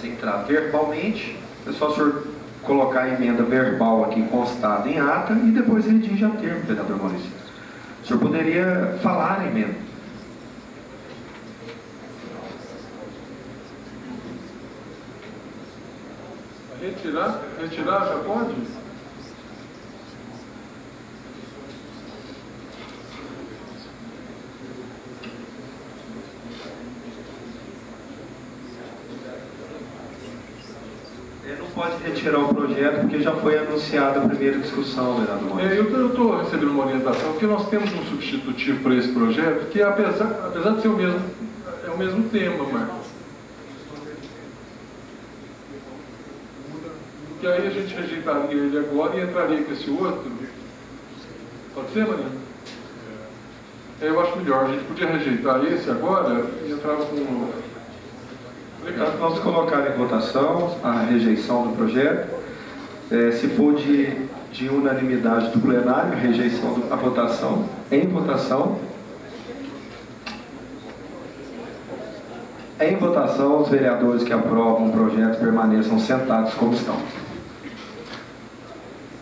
ser entrado verbalmente, é só o senhor colocar a emenda verbal aqui constada em ata e depois redige a termo, vereador Maurício. O senhor poderia falar a emenda. Retirar? Retirar já pode? Ele não pode retirar o projeto porque já foi anunciada a primeira discussão, vereador É, eu estou recebendo uma orientação que nós temos um substitutivo para esse projeto que, apesar, apesar de ser o mesmo, é o mesmo tema, Marcos. Que aí a gente rejeitaria ele agora e entraria com esse outro. Pode ser, Maria? É, eu acho melhor. A gente podia rejeitar esse agora e entrar com o outro. Então, vamos colocar em votação a rejeição do projeto. É, se for de, de unanimidade do plenário, rejeição da votação, em votação. Em votação, os vereadores que aprovam o projeto permaneçam sentados como estão.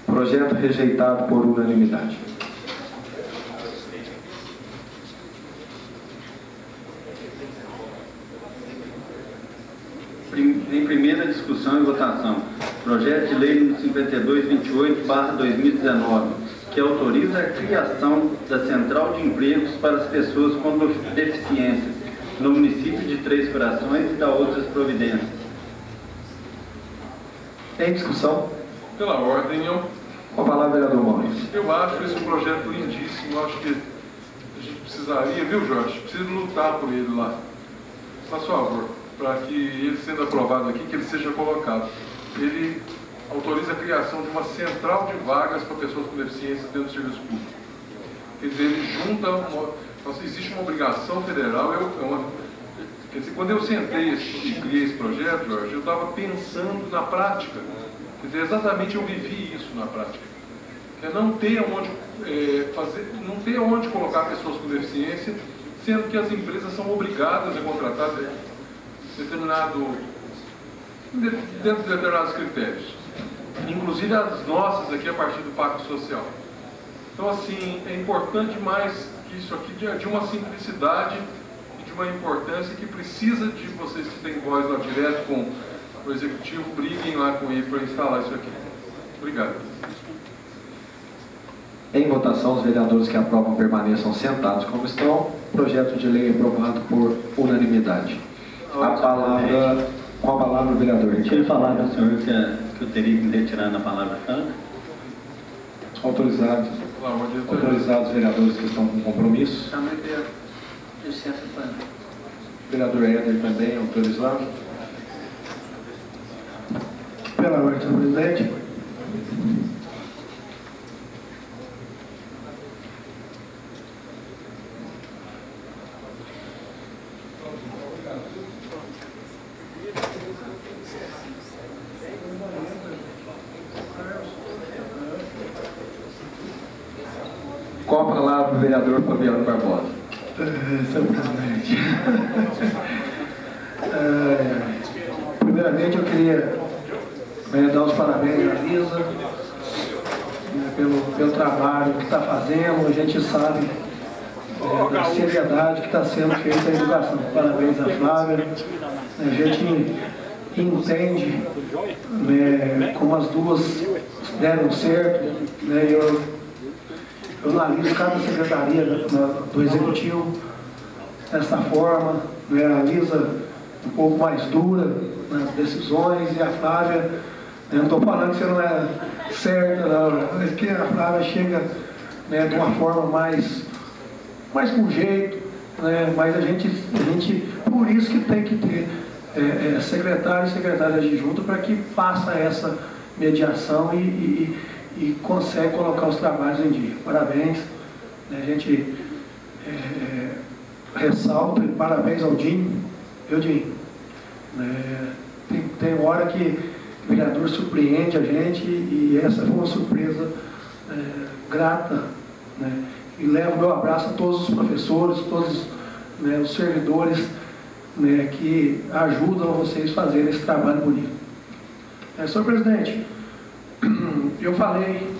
Projeto rejeitado por unanimidade. Prim- Em primeira discussão e votação, projeto de lei número 5228/2019, que autoriza a criação da Central de Empregos para as pessoas com deficiências no município de Três Corações e da outras providências. Em discussão, Pela ordem, eu com a palavra, vereador Maurício. Eu acho esse projeto lindíssimo, eu acho que a gente precisaria, viu Jorge? Precisa lutar por ele lá. Faz favor, para que ele sendo aprovado aqui, que ele seja colocado. Ele autoriza a criação de uma central de vagas para pessoas com deficiência dentro do serviço público. Quer dizer, ele junta, uma, nossa, existe uma obrigação federal, eu, é uma, quer dizer, quando eu sentei e criei esse projeto, Jorge, eu estava pensando na prática. Quer dizer, exatamente eu vivi isso na prática é não ter onde é, fazer, não ter onde colocar pessoas com deficiência, sendo que as empresas são obrigadas a contratar determinado de- dentro de determinados critérios, inclusive as nossas aqui a partir do pacto social. Então assim é importante mais que isso aqui de, de uma simplicidade e de uma importância que precisa de vocês que têm voz lá direto com o executivo briguem lá com ele para instalar isso aqui. Obrigado. Em votação, os vereadores que aprovam permaneçam sentados como estão. Projeto de lei aprovado por unanimidade. A palavra, com a palavra, o vereador Eu tinha falado ao senhor que, a- que eu teria que me retirar na palavra franca. Autorizados, autorizados os vereadores que estão com compromisso. Também deu licença para Vereador Éder também autorizado. Pela ordem, senhor presidente. Com a palavra, o vereador Fabiano Barbosa. Eh, Senhor presidente. Eh, Primeiramente, eu queria eh, dar os parabéns à Lisa né, pelo, pelo trabalho que está fazendo. A gente sabe eh, da seriedade que está sendo feita a educação. Parabéns à Flávia. A gente entende né, como as duas deram certo. Né, eu, eu analiso cada secretaria do Executivo dessa forma, né, analisa um pouco mais dura nas decisões e a Flávia, né, não estou falando que você não é certa, não, é que a Flávia chega né, de uma forma mais, mais com jeito, né, mas a gente, a gente, por isso que tem que ter é, é, secretário e secretária adjunta para que faça essa mediação e, e, e consegue colocar os trabalhos em dia. Parabéns. né, A gente é, ressalta e parabéns ao Dinho. Eu, Dinho. né, tem, tem hora que o vereador surpreende a gente e essa foi uma surpresa é, grata. Né, e levo meu abraço a todos os professores, todos né, os servidores né, que ajudam vocês a fazerem esse trabalho bonito. É, senhor presidente, eu falei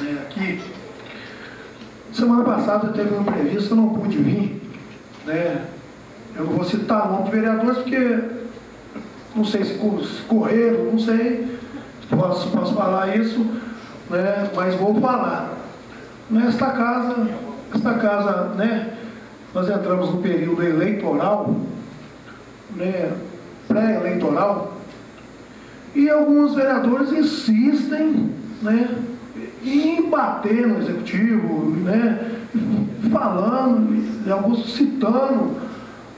né, aqui, semana passada teve uma entrevista, eu não pude vir, né, eu vou citar o de vereadores porque não sei se correram, não sei, posso, posso falar isso, né, mas vou falar. Nesta casa, esta casa, né, nós entramos no período eleitoral, né, pré-eleitoral, e alguns vereadores insistem né, em bater no executivo, né, falando, alguns citando.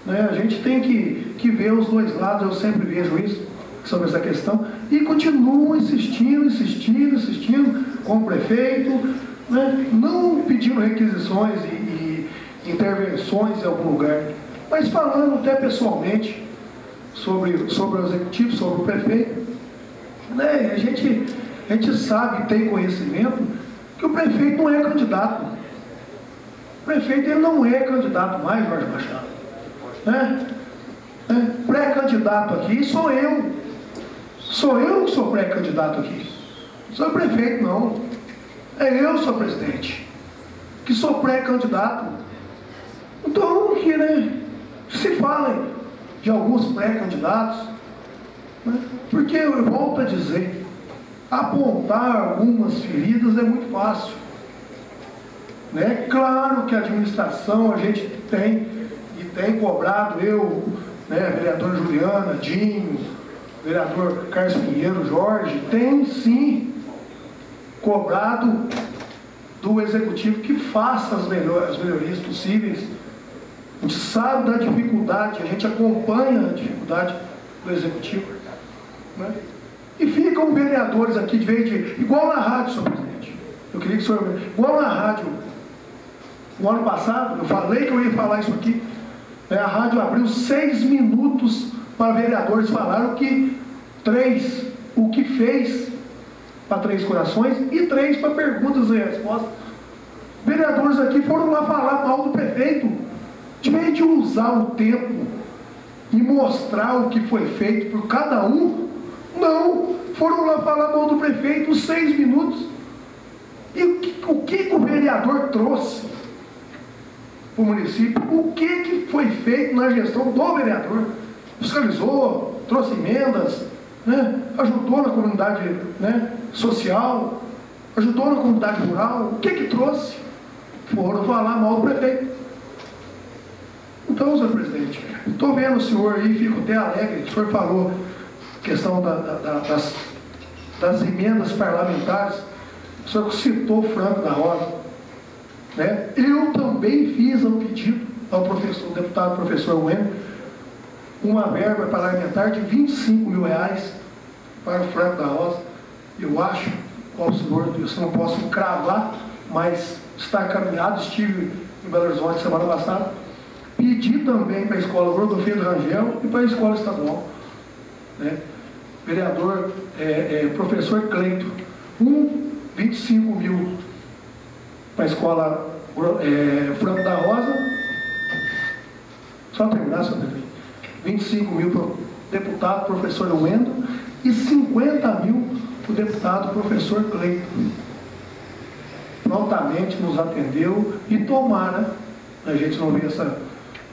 Né, a gente tem que, que ver os dois lados, eu sempre vejo isso sobre essa questão, e continuam insistindo, insistindo, insistindo com o prefeito, né, não pedindo requisições e, e intervenções em algum lugar, mas falando até pessoalmente sobre, sobre o executivo, sobre o prefeito. Né, a, gente, a gente sabe, tem conhecimento, que o prefeito não é candidato. O prefeito ele não é candidato mais, Jorge Machado. Né? né? Pré-candidato aqui sou eu. Sou eu que sou pré-candidato aqui. Sou o prefeito, não. É eu, sou presidente. Que sou pré-candidato. Então, que né, se falem de alguns pré-candidatos, né, porque eu volto a dizer, apontar algumas feridas é muito fácil. Né? Claro que a administração a gente tem e tem cobrado, eu, né, vereador Juliana, Dinho, vereador Carlos Pinheiro, Jorge, tem sim cobrado do executivo que faça as, melhor, as melhorias possíveis. A gente sabe da dificuldade, a gente acompanha a dificuldade do executivo. Né? E ficam vereadores aqui de vez de. igual na rádio, senhor presidente. Eu queria que o senhor. Igual na rádio. O ano passado, eu falei que eu ia falar isso aqui. Né? A rádio abriu seis minutos para vereadores falar o que três, o que fez para Três Corações e três para perguntas e respostas. Vereadores aqui foram lá falar mal do prefeito, de vez de usar o tempo e mostrar o que foi feito por cada um, não, foram lá falar mal do prefeito seis minutos. E o que o, que o vereador trouxe para o município? O que, que foi feito na gestão do vereador? fiscalizou, trouxe emendas, né? ajudou na comunidade né? Social, ajudou na comunidade rural. O que que trouxe? Foram falar mal do prefeito. Então, senhor presidente, estou vendo o senhor aí, fico até alegre, o senhor falou questão da, da, das, das emendas parlamentares, o senhor citou o Franco da Rosa. Né? Eu também fiz um pedido ao professor, ao deputado professor Wendel, uma verba parlamentar de 25 mil reais para o Franco da Rosa. Eu acho, qual senhor, eu não posso cravar, mas está caminhado, estive em Belo Horizonte semana passada. Pedi também para a escola Rodolfino Rangel e para a escola estadual. Né? Vereador, é, é, professor Cleito, um 25 mil para a escola é, Franco da Rosa. Só terminar, senhor Pedro. 25 mil para o deputado professor Wendo e 50 mil o deputado professor Cleiton. Prontamente nos atendeu e tomara, a gente não vê essa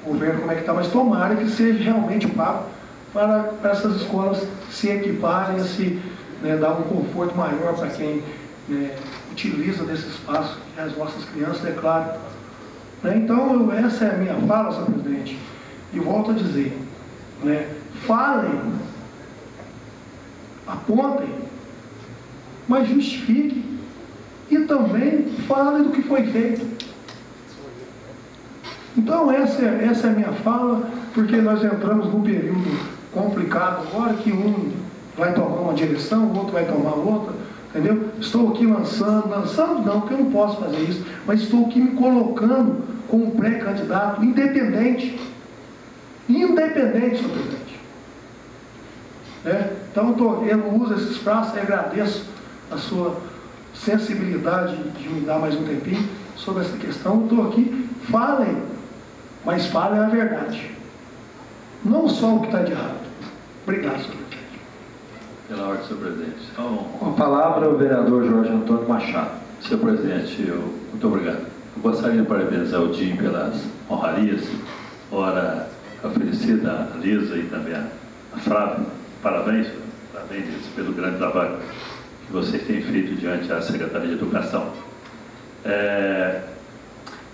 governo como é que está, mas tomara que seja realmente pago para, para essas escolas se equiparem, se né, dar um conforto maior para quem né, utiliza desse espaço, as nossas crianças, é claro. Né, então, essa é a minha fala, senhor presidente. E volto a dizer, né? falem, apontem, mas justifiquem e também falem do que foi feito. Então essa, é, essa é a minha fala, porque nós entramos num período complicado agora que um vai tomar uma direção, o outro vai tomar outra, entendeu? Estou aqui lançando, lançando não, porque eu não posso fazer isso, mas estou aqui me colocando como pré-candidato independente independente, senhor presidente. Né? Então, tô, eu uso esses prazos e agradeço a sua sensibilidade de me dar mais um tempinho sobre essa questão. Estou aqui, falem, mas falem a verdade. não só o que está de errado. Obrigado, senhor presidente. Pela ordem, senhor presidente. Então, Com a palavra, o vereador Jorge Antônio Machado. senhor presidente, eu, muito obrigado. Eu gostaria de parabenizar o DIM pelas honrarias. Ora, a felicida a Lisa e também a, Flávia. Parabéns, parabéns Lisa, pelo grande trabalho que vocês têm feito diante da Secretaria de Educação. É,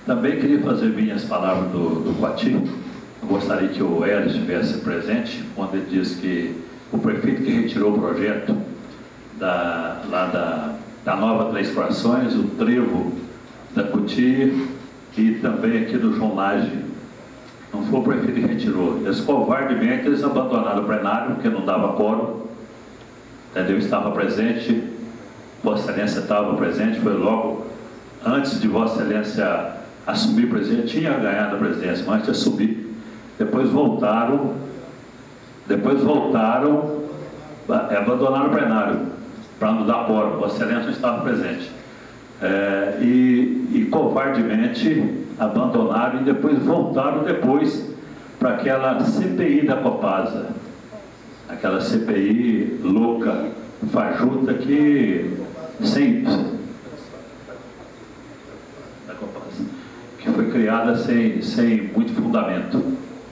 também queria fazer minhas palavras do, do Coati. Eu gostaria que o Hélio estivesse presente, quando ele disse que o prefeito que retirou o projeto da, lá da, da Nova Três Corações, o trevo da Cutia e também aqui do João Lage. Não foi o prefeito que retirou. Eles covardemente eles abandonaram o plenário, porque não dava quórum. Entendeu? Estava presente, Vossa Excelência estava presente, foi logo antes de Vossa Excelência assumir presidente, tinha ganhado a presidência, mas de assumir. Depois voltaram, depois voltaram, é, abandonaram o plenário, para não dar quórum, Vossa Excelência não estava presente. É, e, e covardemente abandonaram e depois voltaram depois para aquela CPI da Copasa, aquela CPI louca, fajuta que sem que foi criada sem, sem muito fundamento.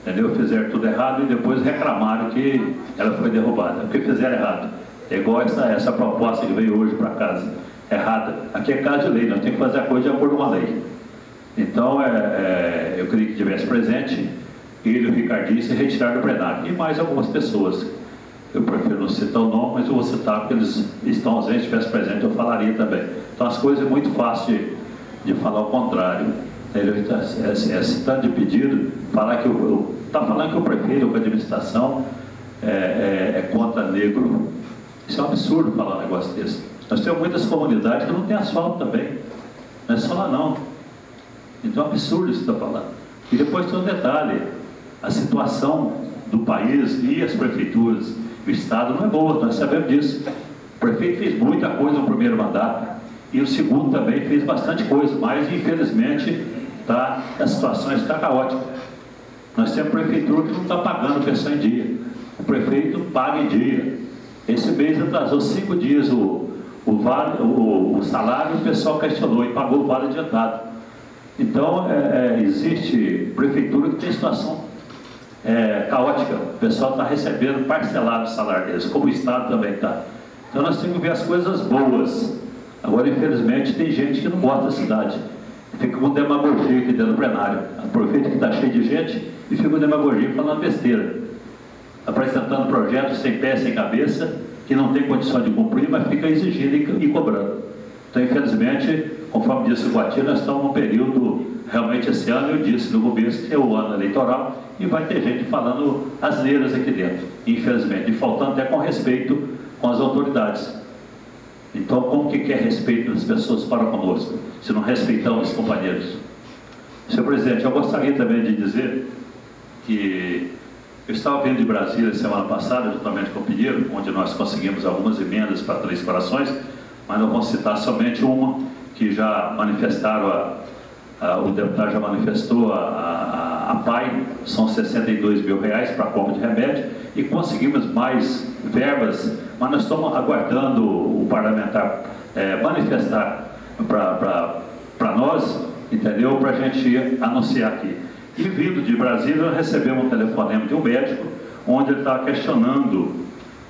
Entendeu? Fizeram tudo errado e depois reclamaram que ela foi derrubada, porque fizeram errado. É igual essa, essa proposta que veio hoje para casa. Errada. Aqui é casa de lei, nós temos que fazer a coisa de acordo com a lei. Então, é, é, eu queria que tivesse presente ele o Ricardinho se retiraram do plenário. E mais algumas pessoas. Eu prefiro não citar o nome, mas eu vou citar porque eles estão ausentes, se tivesse presente eu falaria também. Então, as coisas é muito fácil de, de falar o contrário. Ele está é, é, citando de pedido, falar que o, está falando que o prefeito ou a administração é, é, é, contra negro. Isso é um absurdo falar um negócio desse. Nós temos muitas comunidades que não tem asfalto também. Não é só lá não. Então é um absurdo isso que está falando. E depois tem um detalhe, a situação do país e as prefeituras, o Estado não é boa, nós sabemos disso. O prefeito fez muita coisa no primeiro mandato e o segundo também fez bastante coisa, mas infelizmente tá, a situação está caótica. Nós temos prefeitura que não está pagando pensão em dia. O prefeito paga em dia. Esse mês atrasou cinco dias o, o, vale, o, o salário, o pessoal questionou e pagou o vale adiantado. Então, é, é, existe prefeitura que tem situação é, caótica. O pessoal está recebendo parcelado o salário deles, como o Estado também está. Então, nós temos que ver as coisas boas. Agora, infelizmente, tem gente que não gosta da cidade. Fica com demagogia aqui dentro do plenário. Aproveita que está cheio de gente e fica com demagogia falando besteira. Apresentando projetos sem pé, sem cabeça, que não tem condição de cumprir, mas fica exigindo e, e cobrando. Então, infelizmente, conforme disse o Guati, nós estamos num período, realmente esse ano, eu disse no começo, que é o ano eleitoral, e vai ter gente falando asneiras aqui dentro, infelizmente, e faltando até com respeito com as autoridades. Então, como que quer respeito das pessoas para conosco, se não respeitamos os companheiros? Senhor presidente, eu gostaria também de dizer que eu estava vindo de Brasília semana passada, juntamente com o Pinheiro, onde nós conseguimos algumas emendas para Três Corações, mas não vou citar somente uma, que já manifestaram, a, a, o deputado já manifestou a, a, PAI, são 62 mil reais para compra de remédio, e conseguimos mais verbas, mas nós estamos aguardando o parlamentar é, manifestar para nós, entendeu? Para a gente anunciar aqui. E vindo de Brasília, nós recebemos um telefonema de um médico, onde ele estava questionando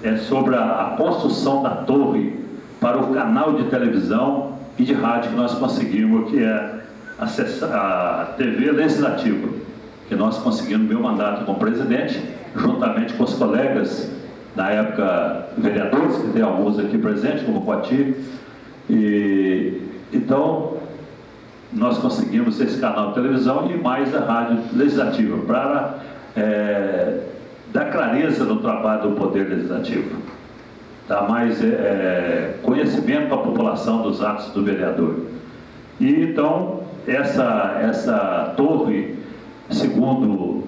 é, sobre a, a, construção da torre para o canal de televisão e de rádio que nós conseguimos, que é a TV Legislativa, que nós conseguimos meu mandato como presidente, juntamente com os colegas, na época vereadores, que tem alguns aqui presentes, como o Coati. E, então, nós conseguimos esse canal de televisão e mais a rádio legislativa, para é, dar clareza no trabalho do Poder Legislativo, dar mais é, conhecimento a população dos atos do vereador. E então, essa, essa torre, segundo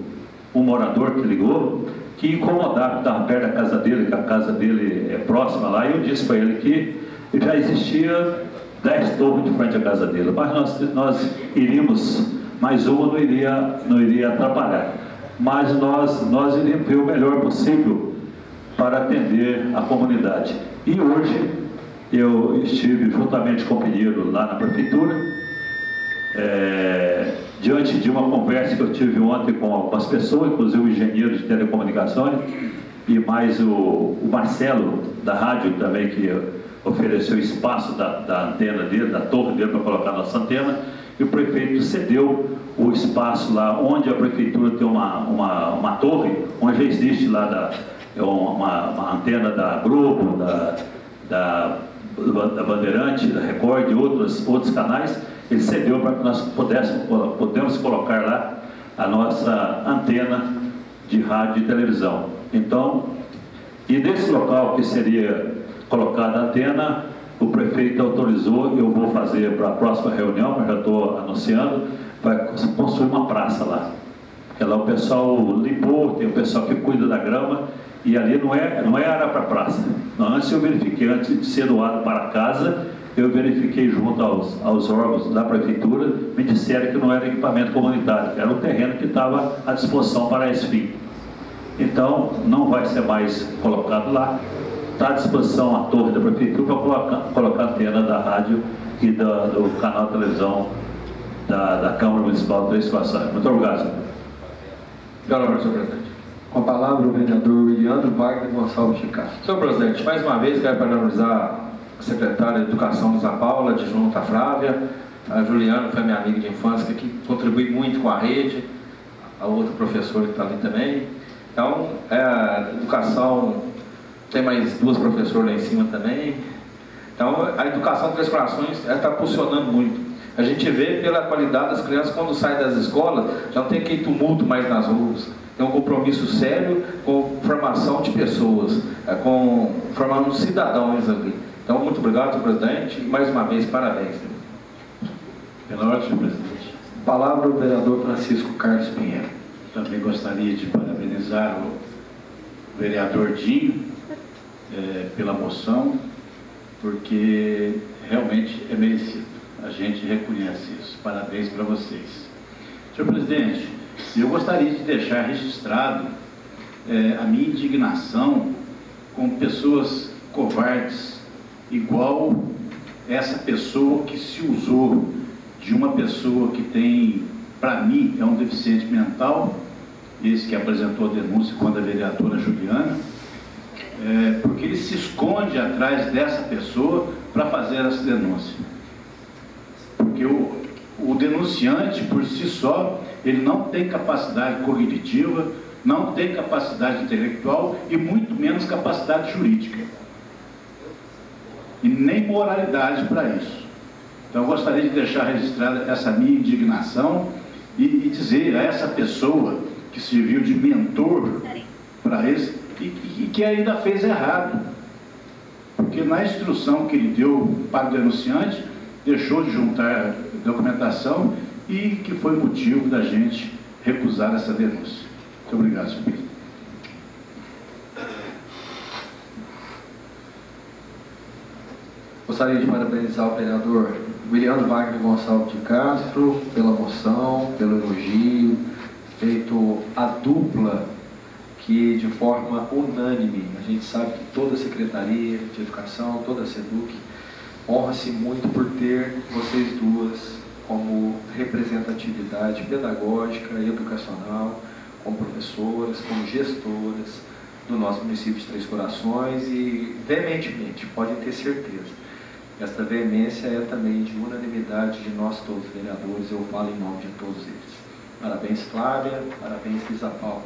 um morador que ligou, que incomodava, que estava perto da casa dele, que a casa dele é próxima lá, e eu disse para ele que já existia dez torres de frente à casa dele, mas nós, nós iríamos, mais uma não iria, não iria atrapalhar. mas nós, nós iremos ver o melhor possível para atender a comunidade. E hoje eu estive juntamente com o Pinheiro lá na prefeitura, é, diante de uma conversa que eu tive ontem com algumas pessoas, inclusive o engenheiro de telecomunicações e mais o, o Marcelo da rádio também que ofereceu espaço da, da antena dele, da torre dele para colocar nossa antena, e o prefeito cedeu o espaço lá onde a prefeitura tem uma, uma, uma torre, onde já existe lá da, uma, uma antena da Globo, da, da, da Bandeirante, da Record e outros, outros canais, ele cedeu para que nós pudéssemos colocar lá a nossa antena de rádio e televisão. Então, e desse local que seria colocada a antena, o prefeito autorizou, eu vou fazer para a próxima reunião, mas já estou anunciando, vai construir uma praça lá. Porque lá o pessoal limpou, tem o pessoal que cuida da grama, e ali não é, não é área para praça. Antes eu verifiquei, antes de ser doado para casa, eu verifiquei junto aos, aos órgãos da prefeitura, me disseram que não era equipamento comunitário, era um terreno que estava à disposição para esse fim. Então, não vai ser mais colocado lá, está à disposição a torre da prefeitura para colocar, colocar a antena da rádio e da, do canal de televisão da, da Câmara Municipal de Três Corações. Muito obrigado, senhor. Obrigado, senhor presidente. Com a palavra o vereador Williandro Wagner Gonçalves de Castro. Senhor presidente, mais uma vez quero parabenizar a secretária de Educação Luísa Paula, de Junta Flávia, a Juliana, que foi minha amiga de infância, que contribui muito com a rede, a outra professora que está ali também. Então, é, a educação tem mais duas professoras lá em cima também. Então, a educação Três Corações está funcionando muito. A gente vê pela qualidade das crianças quando saem das escolas, já não tem aquele tumulto mais nas ruas. Tem um compromisso sério com formação de pessoas, é, com formando cidadãos ali. Então, muito obrigado, senhor presidente, e mais uma vez, parabéns. Pela ordem, senhor presidente. Palavra o vereador Francisco Carlos Pinheiro. Também gostaria de parabenizar o vereador Dinho é, pela moção, porque realmente é merecido. A gente reconhece isso. Parabéns para vocês. Senhor presidente, eu gostaria de deixar registrado é, a minha indignação com pessoas covardes, igual essa pessoa que se usou de uma pessoa que tem, para mim, é um deficiente mental, esse que apresentou a denúncia quando a vereadora Juliana, é, porque ele se esconde atrás dessa pessoa para fazer essa denúncia. Porque o, o denunciante, por si só, ele não tem capacidade cognitiva, não tem capacidade intelectual e muito menos capacidade jurídica. E nem moralidade para isso. Então eu gostaria de deixar registrada essa minha indignação e, e dizer a essa pessoa que serviu de mentor para esse, e, e que ainda fez errado. Porque na instrução que ele deu para o denunciante, deixou de juntar documentação e que foi motivo da gente recusar essa denúncia. Muito obrigado, senhor presidente. Gostaria de parabenizar o vereador William Wagner Gonçalves de Castro pela moção, pelo elogio, feito a dupla que de forma unânime, a gente sabe que toda a Secretaria de Educação, toda a SEDUC, honra-se muito por ter vocês duas como representatividade pedagógica e educacional, como professoras, como gestoras do nosso município de Três Corações e veementemente, podem ter certeza, esta veemência é também de unanimidade de nós todos vereadores, eu falo em nome de todos eles. Parabéns Flávia, parabéns Lisa Paulo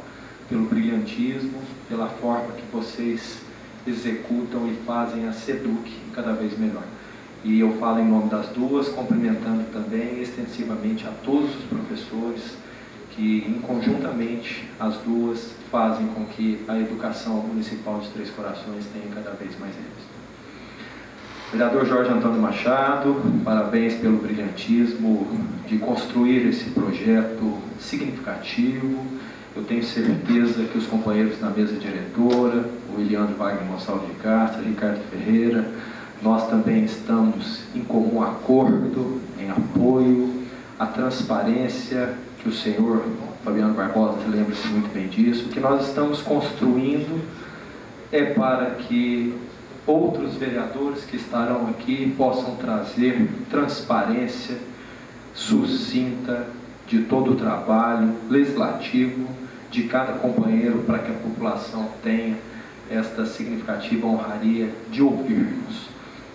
pelo brilhantismo, pela forma que vocês executam e fazem a SEDUC cada vez melhor. E eu falo em nome das duas, cumprimentando também extensivamente a todos os professores que, conjuntamente, as duas fazem com que a educação municipal de Três Corações tenha cada vez mais êxito. Vereador Jorge Antônio Machado, parabéns pelo brilhantismo de construir esse projeto significativo, eu tenho certeza que os companheiros na mesa diretora, o Eliandro Wagner Gonçalves de Castro, Ricardo Ferreira, nós também estamos em comum acordo, em apoio à transparência que o Senhor Fabiano Barbosa lembra-se muito bem disso, o que nós estamos construindo é para que outros vereadores que estarão aqui possam trazer transparência sucinta de todo o trabalho legislativo de cada companheiro para que a população tenha esta significativa honraria de ouvirmos.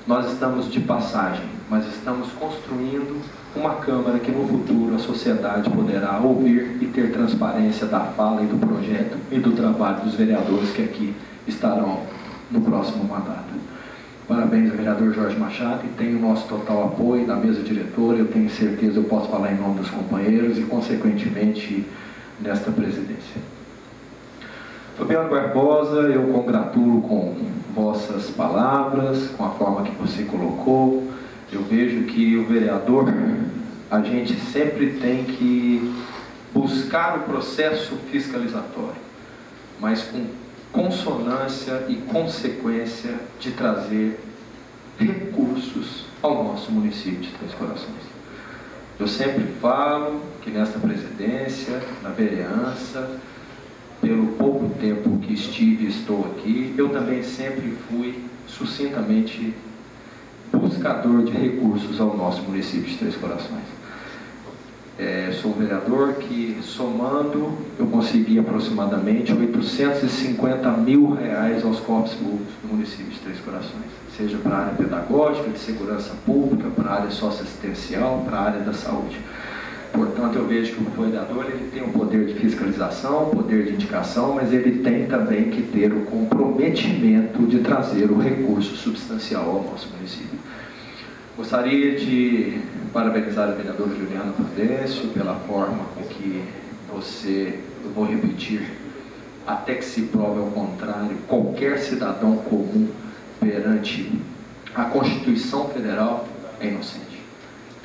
Nós estamos de passagem, mas estamos construindo uma Câmara que no futuro a sociedade poderá ouvir e ter transparência da fala e do projeto e do trabalho dos vereadores que aqui estarão no próximo mandato. Parabéns ao vereador Jorge Machado e tem o nosso total apoio da mesa diretora. Eu tenho certeza eu posso falar em nome dos companheiros e, consequentemente, nesta presidência. Fabiano Barbosa, eu congratulo com vossas palavras, com a forma que você colocou. Eu vejo que o vereador, a gente sempre tem que buscar o processo fiscalizatório, mas com consonância e consequência de trazer recursos ao nosso município de Três Corações. Eu sempre falo que nesta presidência, na vereança, pelo pouco tempo que estive e estou aqui, eu também sempre fui sucintamente buscador de recursos ao nosso município de Três Corações. É, sou um vereador que, somando, eu consegui aproximadamente 850 mil reais aos corpos públicos do município de Três Corações, seja para a área pedagógica, de segurança pública, para a área socioassistencial, para a área da saúde. Portanto, eu vejo que o vereador ele tem o poder de fiscalização, o poder de indicação, mas ele tem também que ter o comprometimento de trazer o recurso substancial ao nosso município. Gostaria de parabenizar a vereadora Juliana Prudêncio pela forma com que você, eu vou repetir, até que se prove ao contrário, qualquer cidadão comum perante a Constituição Federal é inocente.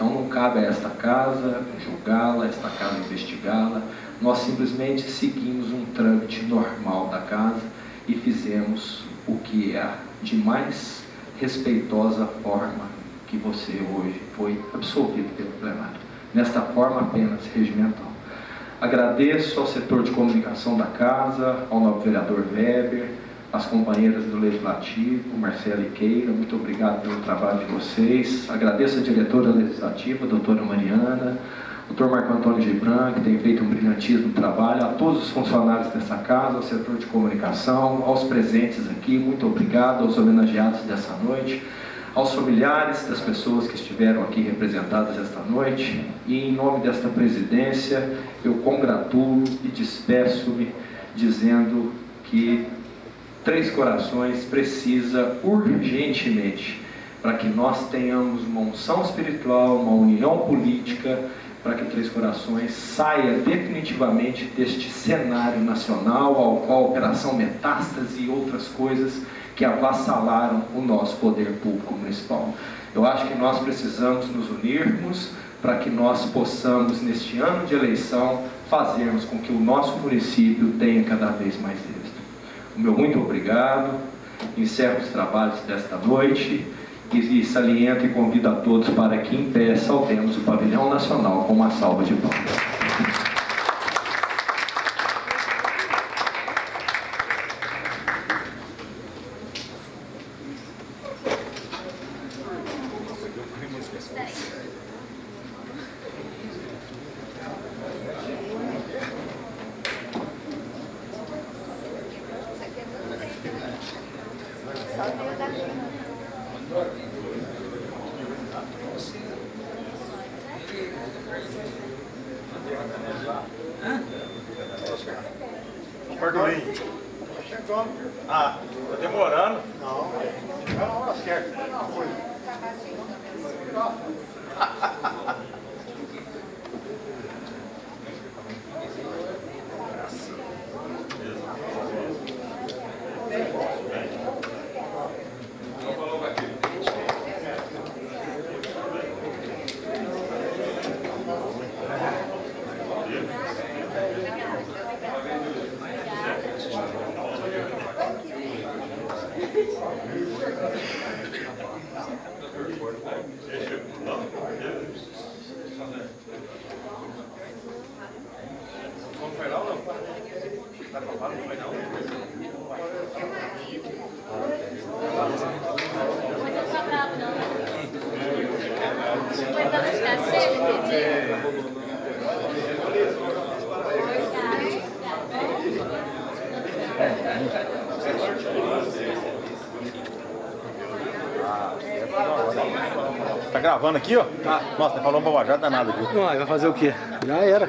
Então não cabe a esta casa julgá-la, esta casa investigá-la. Nós simplesmente seguimos um trâmite normal da casa e fizemos o que é de mais respeitosa forma que você hoje foi absolvido pelo plenário, nesta forma apenas regimental. Agradeço ao setor de comunicação da Casa, ao novo vereador Weber, às companheiras do Legislativo, Marcela Iqueira, muito obrigado pelo trabalho de vocês. Agradeço a diretora legislativa, doutora Mariana, o doutor Marco Antônio Gibran, que tem feito um brilhantismo trabalho, a todos os funcionários dessa casa, ao setor de comunicação, aos presentes aqui, muito obrigado, aos homenageados dessa noite aos familiares das pessoas que estiveram aqui representadas esta noite e em nome desta presidência eu congratulo e despeço-me dizendo que Três Corações precisa urgentemente para que nós tenhamos uma unção espiritual, uma união política, para que Três Corações saia definitivamente deste cenário nacional ao qual Operação Metástase e outras coisas que avassalaram o nosso poder público municipal. Eu acho que nós precisamos nos unirmos para que nós possamos, neste ano de eleição, fazermos com que o nosso município tenha cada vez mais meu muito obrigado. Encerro os trabalhos desta noite e, saliento e convido a todos para que em pé salvemos o pavilhão nacional com uma salva de palmas. então, ah, tá demorando. Vamos foi lá ou não? Tá com a não foi não? Gravando aqui, ó? Tá. Nossa, falou uma bobajada danada aqui. Uai, vai fazer o quê? Já era.